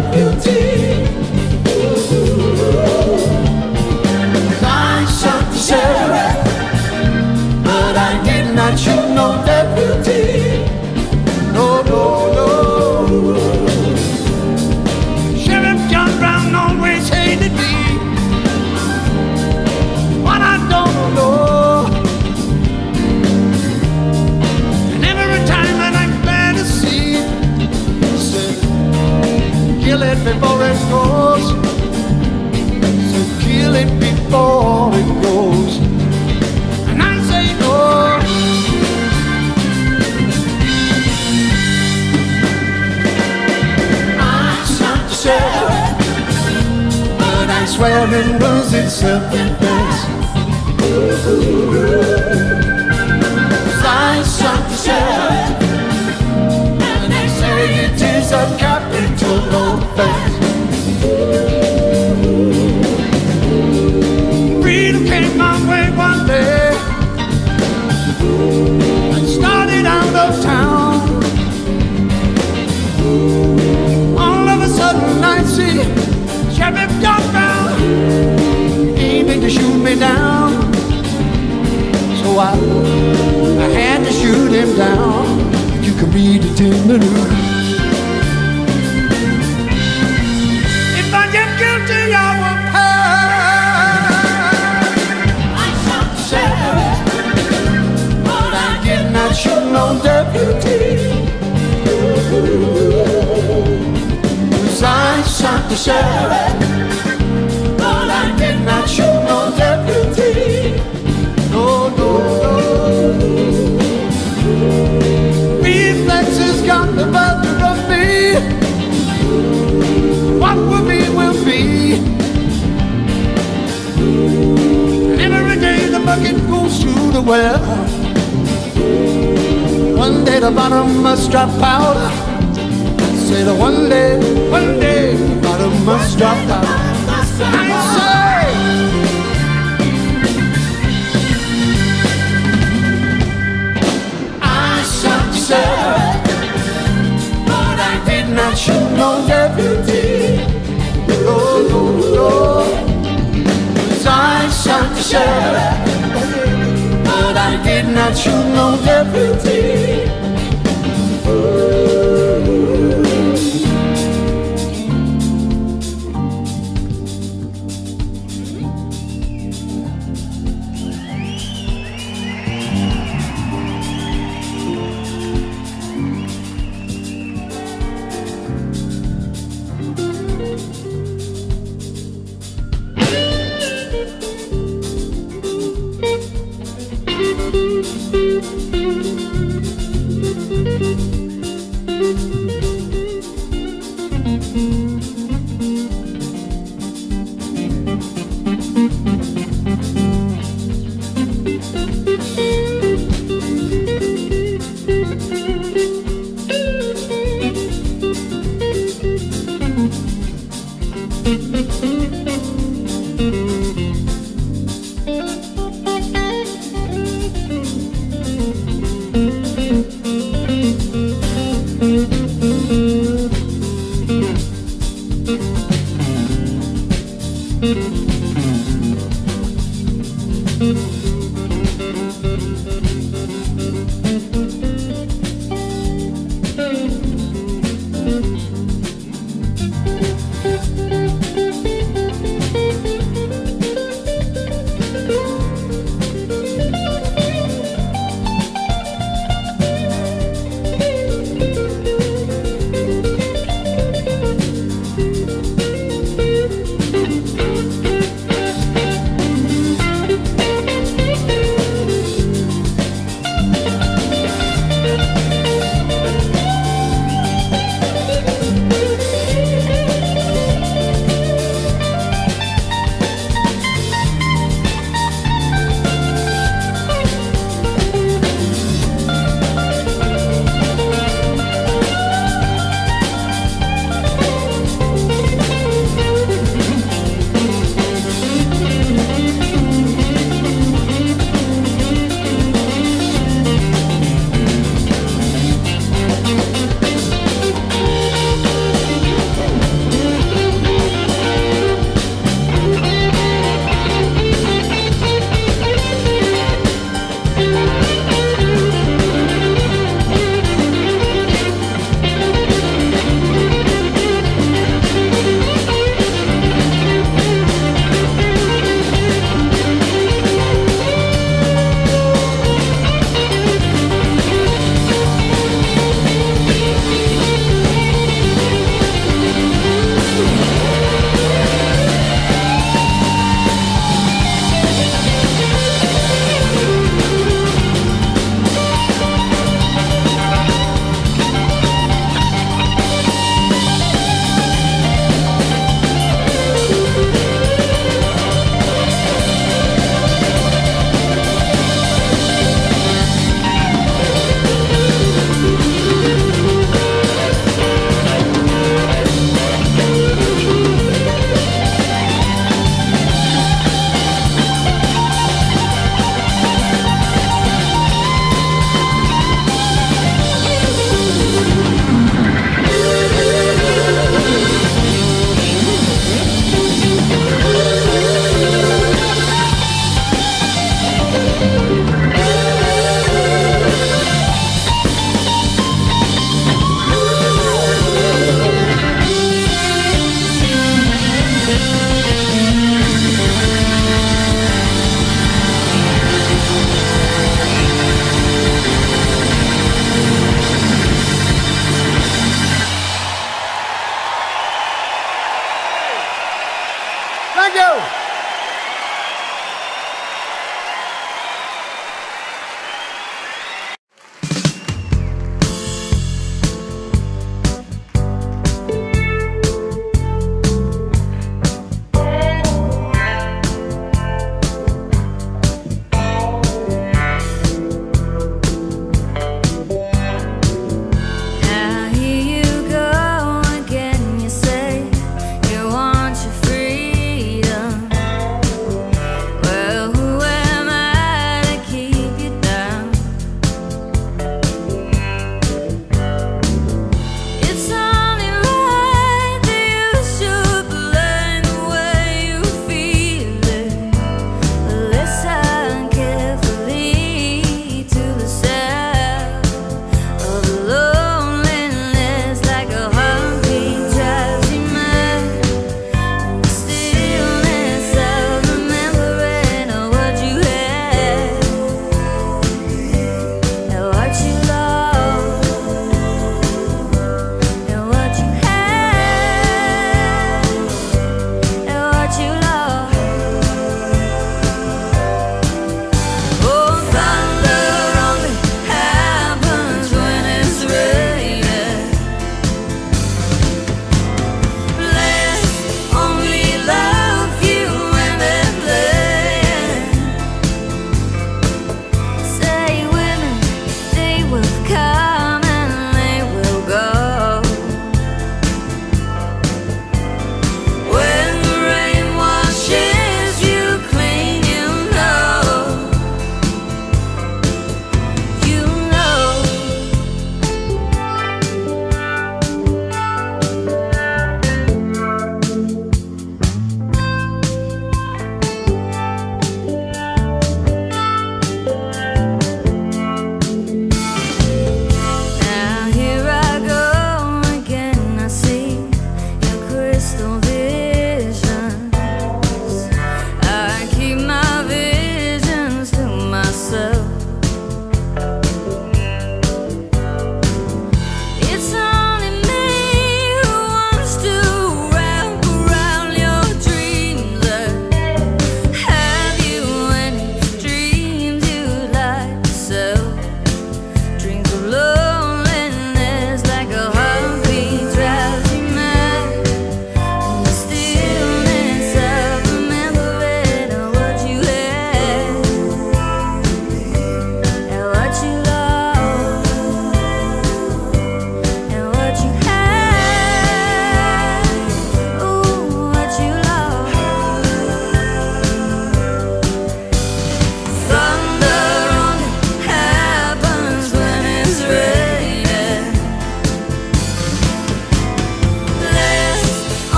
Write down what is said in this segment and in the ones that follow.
no before it goes. So kill it before it goes. And I say no. I shot the sheriff, but I swear it was in self-defense. Sheriff aiming to shoot me down. So I, I had to shoot him down. You can read it in the news. If I guilty, I will pay. I but I not no deputy. 'Cause I the sheriff, but I did not no. No, no, no. Reflexes got the better of me. What will be, will be. Every day the bucket goes to the well. One day the bottom must drop out. Say that one day, must drop out. I shot sheriff, but I did not shoot no deputy. No, no. 'Cause I shot the sheriff, but I did not shoot no deputy.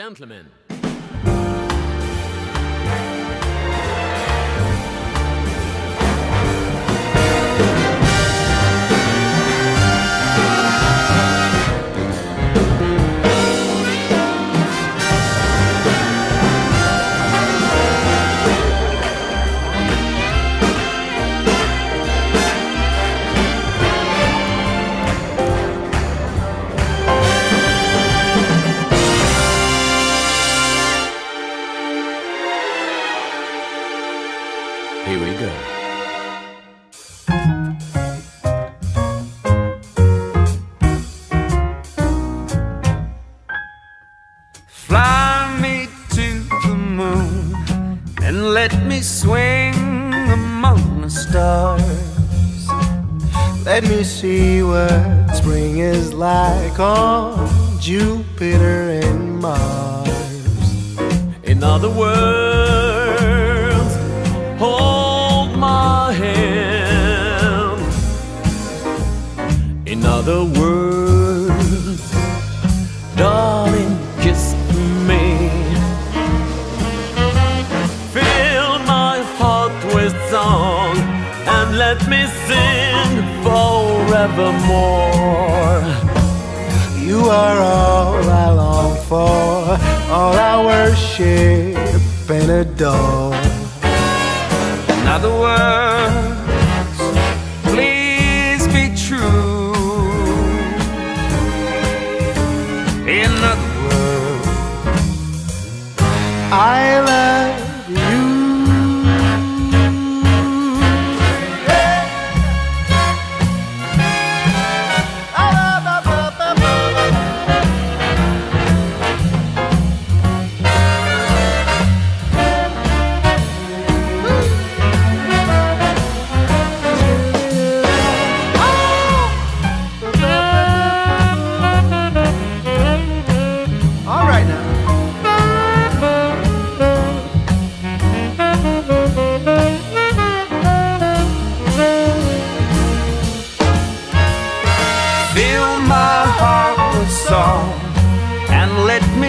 Gentlemen. Swing among the stars. Let me see what spring is like on Jupiter and Mars. In other words, hold my hand. In other words, forevermore. You are all I long for, all I worship and adore. In other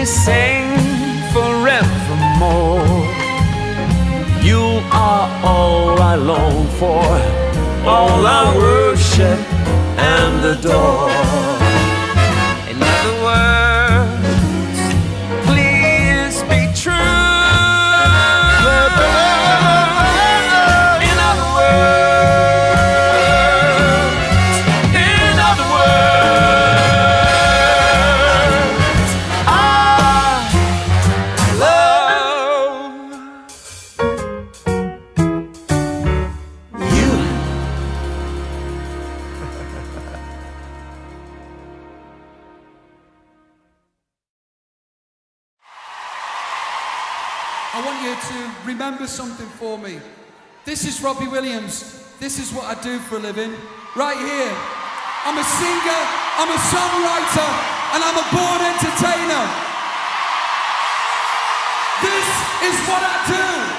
sing forevermore. You are all I long for, all I worship and adore. I want you to remember something for me. This is Robbie Williams. This is what I do for a living. Right here. I'm a singer, I'm a songwriter, and I'm a born entertainer. This is what I do.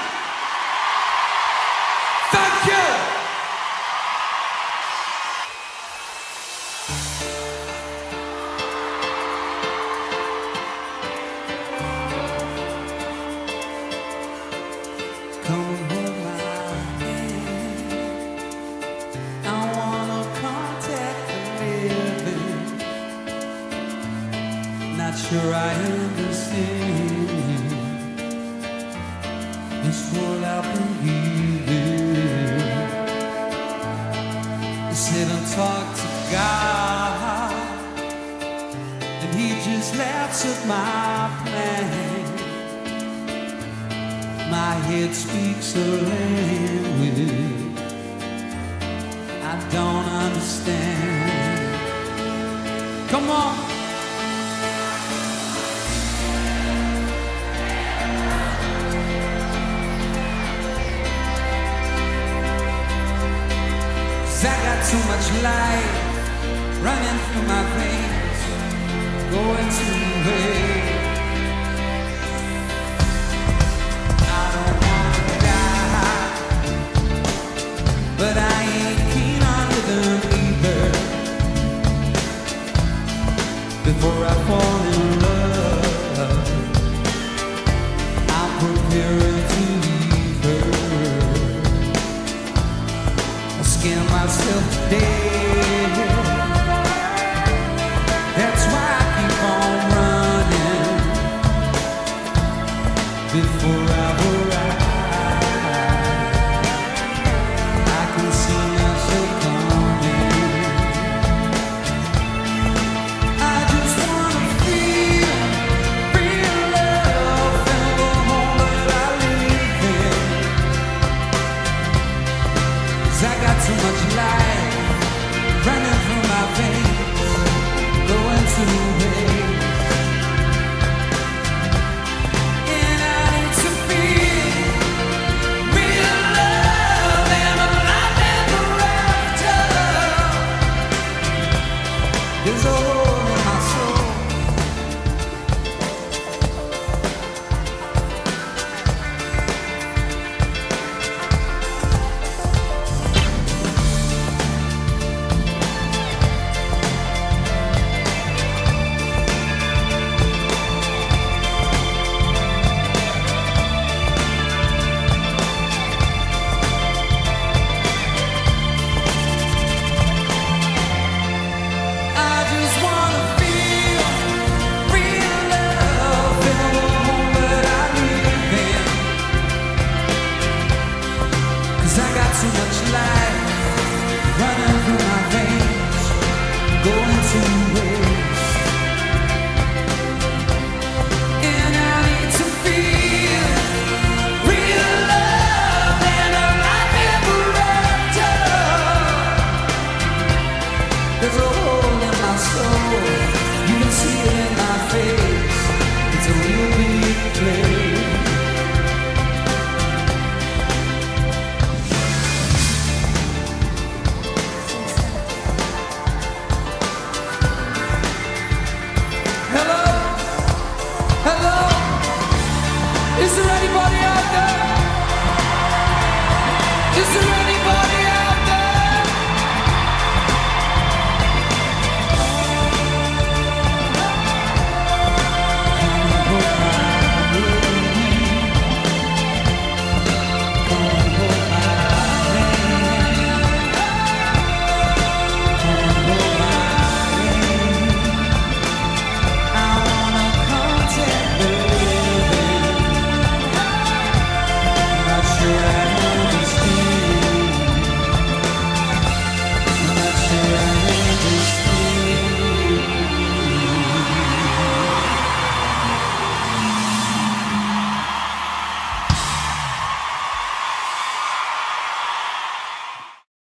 Sure I understand this world I believe in. I Sit and talk to God, and He just laughs at my plan. My head speaks a language I don't understand. Come on. Too much life running through my veins, going to waste.